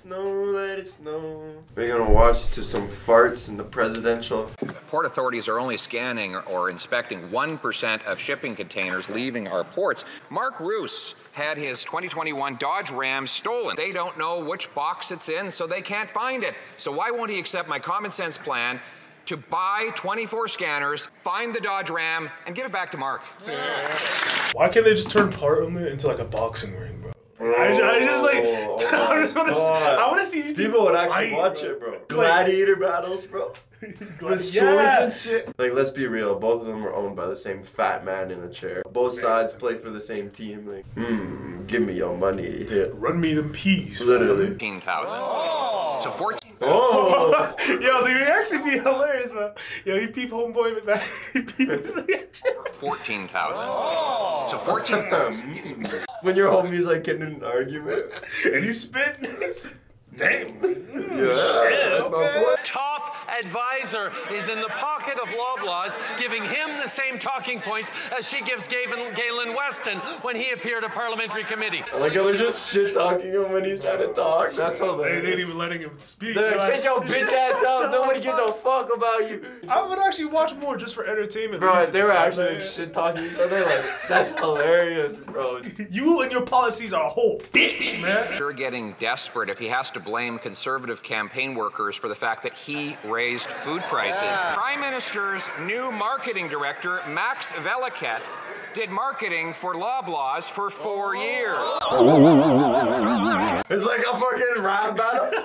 snow, let it snow. We're gonna watch to some farts in the presidential. Port authorities are only scanning or inspecting 1% of shipping containers leaving our ports. Mark Roos had his 2021 Dodge Ram stolen. They don't know which box it's in, so they can't find it. So why won't he accept my common sense plan to buy 24 scanners, find the Dodge Ram, and give it back to Mark? Why can't they just turn Parliament into like a boxing ring, bro? I, I just like Oh, I just want to God. I want to see these People would actually fight, watch it, bro. It's like- Gladiator battles, bro. With swords Yeah. and shit. Like, let's be real. Both of them are owned by the same fat man in a chair. Both sides play for the same team. Like, hmm, give me your money. Yeah. Run me them peas. Literally. 14,000. So 14. Oh! Yo, they would actually be hilarious, bro. Yo, he peep homeboy back. He peep his reaction. 14,000. So 14,000. when your homie's like getting in an argument. and he's spitting. Damn. Yeah, that's my boy. Top advisor is in the pocket of Loblaws, giving him the same talking points as she gives Gavin, Galen Weston when he appeared at parliamentary committee. Like, they're just shit talking him when he's trying to talk. That's They, they ain't even letting him speak. They're like, shut your bitch ass up. Nobody gives a fuck about you. I would actually watch more just for entertainment. Bro, they were actually like, like, shit talking each other. Like, that's hilarious, bro. You and your policies are a whole bitch, man. You're getting desperate if he has to blame conservative campaign workers for the fact that he raised food prices. Prime Minister's new marketing director, Max Veliket, did marketing for Loblaws for four years. It's like a fucking rap battle.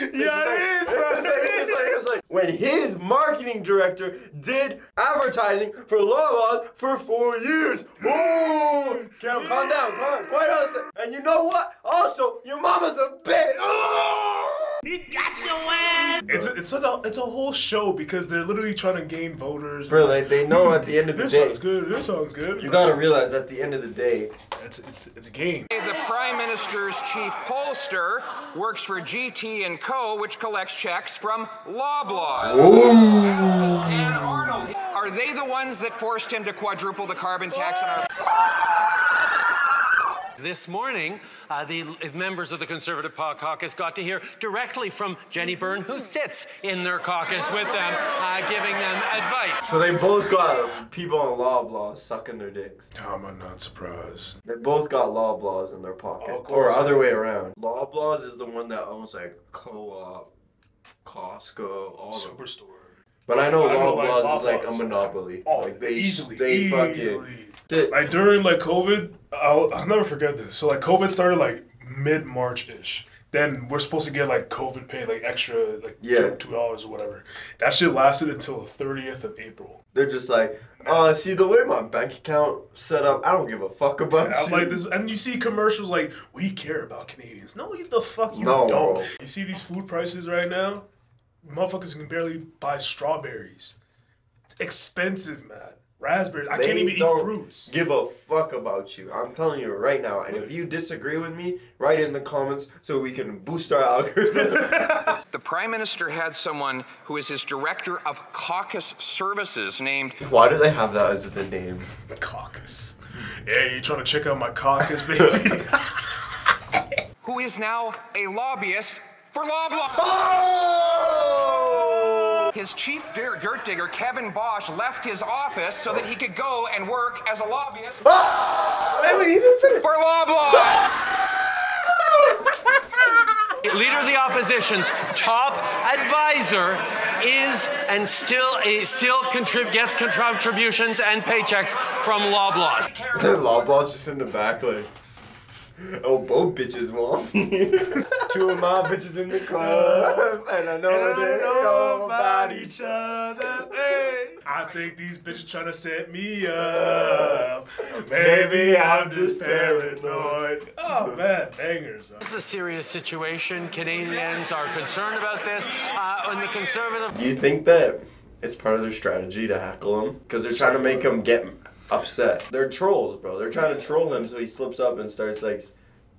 Yeah, it is, bro. It's like, it's like, it's like when his marketing director did advertising for Loblaws for four years. Calm, calm down, calm, quiet on. And you know what? Also, your mama's a bitch. Oh! It's a, it's such a it's a whole show because they're literally trying to gain voters. Bro, like they know at the end of the This day. sounds good. This sounds good. You gotta realize at the end of the day, It's it's it's a game. The Prime Minister's chief pollster works for GT and Co., which collects checks from Loblaws. Are they the ones that forced him to quadruple the carbon tax on our This morning, uh, the members of the Conservative caucus got to hear directly from Jenny Byrne, who sits in their caucus with them, uh, giving them advice. so they both got people on Loblaws sucking their dicks. How am not surprised? They both got Loblaws in their pocket, Of or other way around. Loblaws is the one that owns like Co-op, Costco, all of them. Superstore. But I know I know, like, Loblaws is like a monopoly. Oh, like they easily, they easily. Shit. Like during like COVID, I'll, I'll never forget this. So like COVID started like mid March ish. Then we're supposed to get like COVID pay, like extra, like Yeah. two dollars or whatever. That shit lasted until the thirtieth of April. They're just like, uh, see the way my bank account set up, I don't give a fuck about And I'm like this, and you see commercials like, "We care about Canadians." No, you the fuck you No, don't. You see these food prices right now? Motherfuckers can barely buy strawberries. Expensive, man. Raspberries. I They can't even eat don't fruits. Give a fuck about you. I'm telling you right now. And if you disagree with me, write in the comments so we can boost our algorithm. The Prime Minister had someone who is his director of caucus services named Why do they have that as the name? Caucus. Yeah, you trying to check out my caucus, baby? who is now a lobbyist for Loblaws. Oh! His chief dir- dirt digger, Kevin Bosch, left his office so that he could go and work as a lobbyist ah! for Loblaws. Leader of the opposition's top advisor is and still still contrib- gets contributions and paychecks from Loblaws. Loblaws just in the back, like, oh, both bitches want. Two of my bitches in the club, and I know they know about each other. Hey, I think these bitches trying to set me up. Maybe I'm just paranoid. Oh man, bangers. bro. This is a serious situation. Canadians are concerned about this. Uh, and the Conservative you think that it's part of their strategy to hackle him? Because they're trying to make them get upset. They're trolls, bro. They're trying to troll him so he slips up and starts like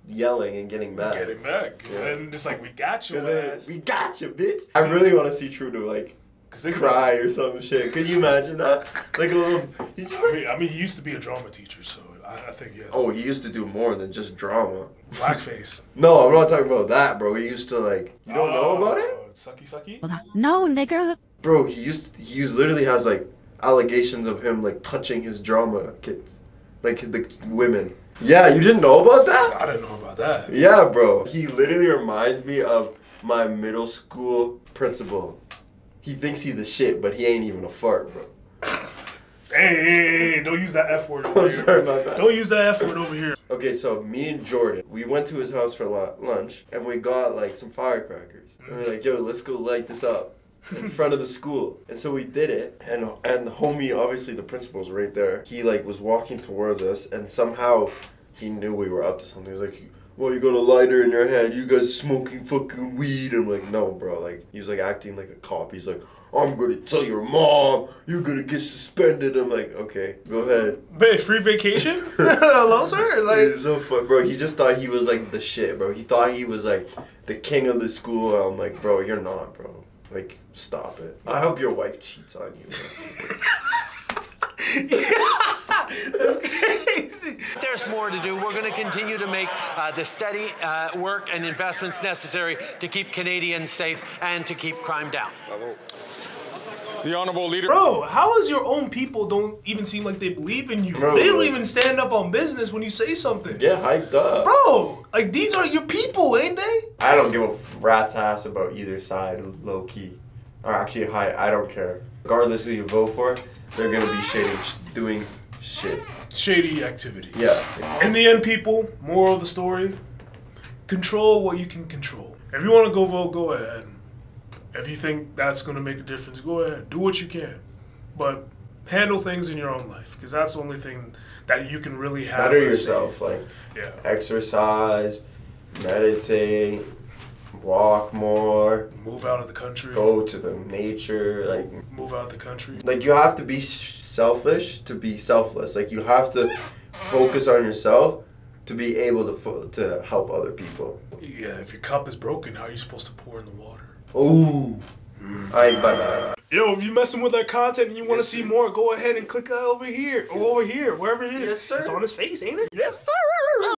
yelling and getting mad. Getting back. And it's like, we got you, they- ass. we got you, bitch. I really want to see Trudeau like 'Cause they cry or some shit. Could you imagine that? Like a little. He's just I like. mean, I mean, he used to be a drama teacher, so I I, I think yes. Oh, he used to do more than just drama. Blackface. No, I'm not talking about that, bro. He used to like. You don't know oh, about it, Oh, Sucky sucky. No, nigga. bro? He used. To, he used literally has like allegations of him like touching his drama kids, like the women. Yeah, you didn't know about that? I didn't know about that. Yeah, bro. He literally reminds me of my middle school principal. He thinks he the shit, but he ain't even a fart, bro. Hey, hey, hey, don't use that F word over here. Don't use that F word over here. Okay, so me and Jordan, we went to his house for lunch, and we got like some firecrackers. And we are like, yo, let's go light this up in front of the school. And so we did it, and and the homie, obviously the principal's right there. He like was walking towards us, and somehow he knew we were up to something. He was like, well, you got a lighter in your hand. You guys smoking fucking weed. I'm like, no, bro. Like he was like acting like a cop. He's like, I'm gonna tell your mom. You're gonna get suspended. I'm like, okay, go ahead. Babe, free vacation? Hello, sir. Like, so fun, bro. He just thought he was like the shit, bro. He thought he was like the king of the school. I'm like, bro, you're not, bro. Like, stop it. I hope your wife cheats on you. That's crazy. There's more to do. We're going to continue to make uh, the steady uh, work and investments necessary to keep Canadians safe and to keep crime down. The Honorable Leader. Bro, how is your own people don't even seem like they believe in you? Bro, they don't even stand up on business when you say something. Get hyped up. Bro, like these are your people, ain't they? I don't give a rat's ass about either side, low key. Or actually, high. I don't care. Regardless who you vote for, they're gonna be shady, doing shit. Shady activity. Yeah. In the end, people, moral of the story, control what you can control. If you want to go vote, go ahead. If you think that's going to make a difference, go ahead. Do what you can. But handle things in your own life because that's the only thing that you can really have. Better yourself. Like, Yeah. exercise, meditate, walk more, Move out of the country. go to the nature. Like, Move out of the country. like you have to be selfish to be selfless. Like you have to focus on yourself to be able to fo- to help other people. Yeah, if your cup is broken, how are you supposed to pour in the water? Ooh. I bye. Yo, if you messing with our content and you want to Yes, see sir. more, go ahead and click over here or over here, wherever it is. Yes, sir. It's on his face, ain't it? Yes, sir.